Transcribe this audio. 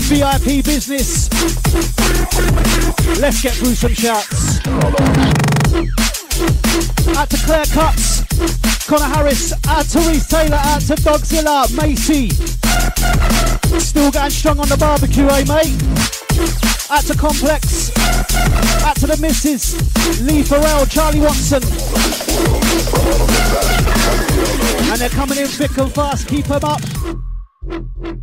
VIP business. Let's get through some shouts. Out to Claire Cuts, Connor Harris, out to Reese Taylor, out to Dogzilla, Macy. Still getting strong on the barbecue, eh, mate? Out to Complex, out to the misses, Lee Farrell, Charlie Watson. And they're coming in thick and fast, keep them up.